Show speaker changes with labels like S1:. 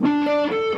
S1: Música